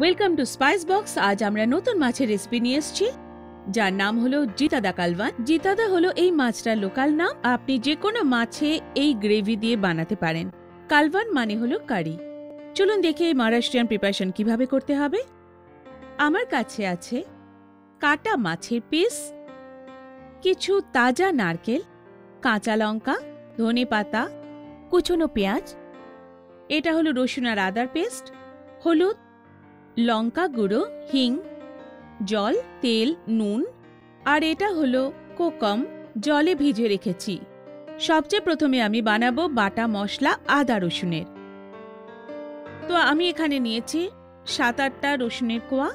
Welcome to spice box আজ আমরা নতুন মাছের রেসিপি নিয়ে এসেছি। যার নাম হলো জিতাদা কালওয়ান। জিতাদা হলো এই মাছটার লোকাল নাম। আপনি যে কোনো মাছে এই গ্রেভি দিয়ে বানাতে পারেন। কালওয়ান মানে হলো কারি। চলুন দেখে এই মহারাষ্ট্রিয়ান প্রিপারেশন কীভাবে করতে হবে। আমার কাছে আছে কাটা মাছের পিস কিছু তাজা নারকেল, কাঁচা লঙ্কা, ধনে পাতা, কুচনো পেঁয়াজ। এটা হলো রসুন আর আদার পেস্ট হলুদ লঙ্কা গুঁড়ো, হিং, জল, তেল, নুন, আর এটা হলো কোকম, জলে ভিজে রেখেছি। সবচেয়ে প্রথমে আমি বানাবো বাটা মশলা আদা রসুনের। তো আমি এখানে নিয়েছি সাত আটটা রসুনের কোয়া,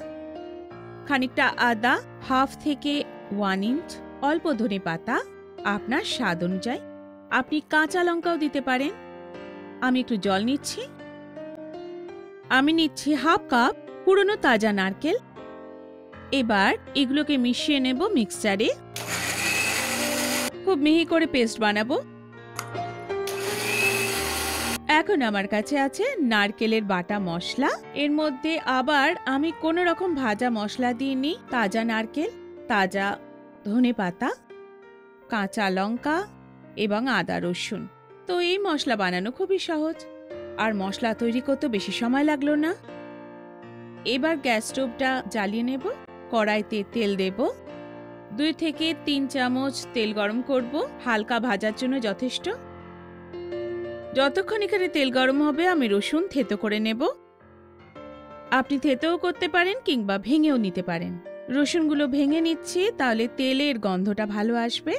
খানিকটা আদা, হাফ থেকে ওয়ান ইঞ্চ অল্প ধনে পাতা। আপনার স্বাদ অনুযায়ী। আপনি কাঁচা লঙ্কাও দিতে পারেন। আমি একটু জল নিচ্ছি। আমি নিচ্ছি হাফ কাপ পুরনো তাজা নারকেল। এবার এগুলোকে মিশিয়ে নেব মিক্সচারে। খুব মিহি করে পেস্ট বানাবো। এখন আমার কাছে আছে নারকেলের বাটা মশলা। এর মধ্যে আবার আমি কোনো রকম ভাজা মশলা দিইনি। তাজা নারকেল, তাজা ধনে পাতা, কাঁচা লঙ্কা এবং আদা রসুন। তো এই মশলা বানানো খুবই সহজ। আর মশলা তৈরি করতে বেশি সময় লাগল না। এবার গ্যাস স্টোভটা জ্বালিয়ে নেব, কড়াইতে তেল দেব। দুই থেকে তিন চামচ তেল গরম করব, হালকা ভাজার জন্য যথেষ্ট। যতক্ষণ এখানে তেল গরম হবে, আমি রসুন থেতো করে নেব। আপনি থেতেও করতে পারেন কিংবা ভেঙেও নিতে পারেন। রসুনগুলো ভেঙে নিচ্ছি, তাহলে তেলের গন্ধটা ভালো আসবে।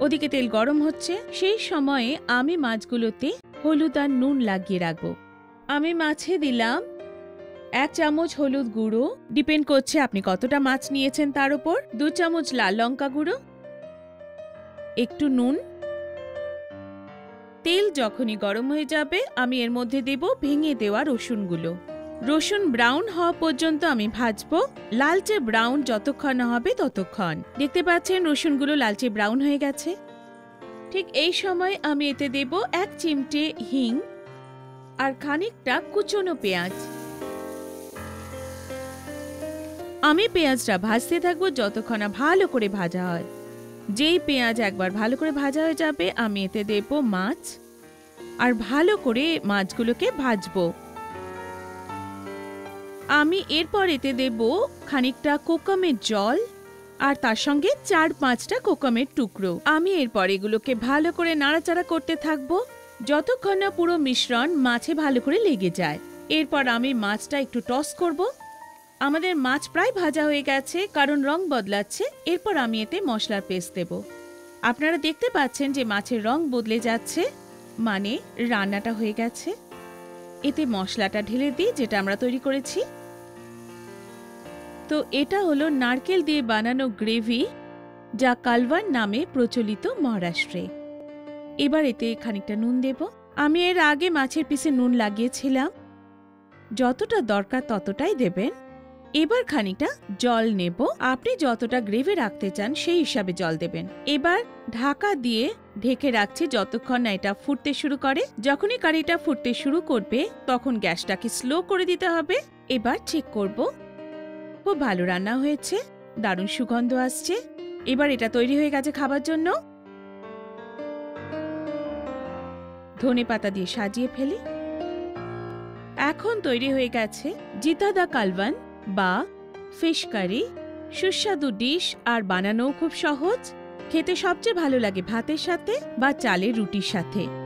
ওদিকে তেল গরম হচ্ছে, সেই সময়ে আমি মাছগুলোতে হলুদ আর নুন লাগিয়ে রাখব। আমি মাছে দিলাম এক চামচ হলুদ গুঁড়ো, ডিপেন্ড করছে আপনি কতটা মাছ নিয়েছেন তার উপর, দু চামচ লাল লঙ্কা গুঁড়ো, একটু নুন। তেল যখনই গরম হয়ে যাবে, আমি এর মধ্যে দেব ভেঙে দেওয়া রসুনগুলো। রসুন ব্রাউন হওয়া পর্যন্ত আমি ভাজবো, লালচে ব্রাউন যতক্ষণ না হবে ততক্ষণ। দেখতে পাচ্ছেন রসুনগুলো লালচে ব্রাউন হয়ে গেছে। ঠিক এই সময় আমি এতে দেব এক চিমটে হিং আর খানিকটা কুচনো পেঁয়াজ। আমি পেঁয়াজটা ভাজতে থাকব যতক্ষণ না ভালো করে ভাজা হয়। যেই পেঁয়াজ একবার ভালো করে ভাজা হয়ে যাবে, আমি এতে দেব মাছ আর ভালো করে মাছগুলোকে ভাজবো। আমি এরপর এতে দেব খানিকটা কোকমের জল আর তার সঙ্গে চার পাঁচটা কোকমের টুকরো। আমি এরপর এগুলোকে ভালো করে নাড়াচাড়া করতে থাকব যতক্ষণ না পুরো মিশ্রণ মাছে ভালো করে লেগে যায়। এরপর আমি মাছটা একটু টস করব আমাদের মাছ প্রায় ভাজা হয়ে গেছে, কারণ রং বদলাচ্ছে, এরপর আমি এতে মশলার পেস্ট দেব। আপনারা দেখতে পাচ্ছেন যে মাছের রং বদলে যাচ্ছে মানে রান্নাটা হয়ে গেছে। এতে মশলাটা ঢেলে দিই যেটা আমরা তৈরি করেছি। তো এটা হলো নারকেল দিয়ে বানানো গ্রেভি, যা কালভার নামে প্রচলিত মহারাষ্ট্রে। এবার এতে খানিকটা নুন দেব। আমি এর আগে মাছের পিসে নুন লাগিয়েছিলাম। যতটা দরকার ততটাই দেবেন। এবার খানিকটা জল নেব। আপনি যতটা গ্রেভি রাখতে চান সেই হিসাবে জল দেবেন। এবার ঢাকা দিয়ে ঢেকে রাখছি যতক্ষণ না এটা ফুটতে শুরু করে। যখনই কারিটা ফুটতে শুরু করবে, তখন গ্যাসটাকে স্লো করে দিতে হবে। এবার চেক করব। খুব ভালো রান্না হয়েছে। দারুণ সুগন্ধ আসছে। এবার এটা তৈরি হয়ে গেছে খাবার জন্য। ধনে পাতা দিয়ে সাজিয়ে ফেলি। এখন তৈরি হয়ে গেছে জিতাদা কালওয়ান বা ফিশ কারি, সুস্বাদু ডিশ আর বানানোও খুব সহজ। খেতে সবচেয়ে ভালো লাগে ভাতের সাথে বা চালের রুটির সাথে।